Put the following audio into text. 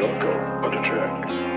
on under check.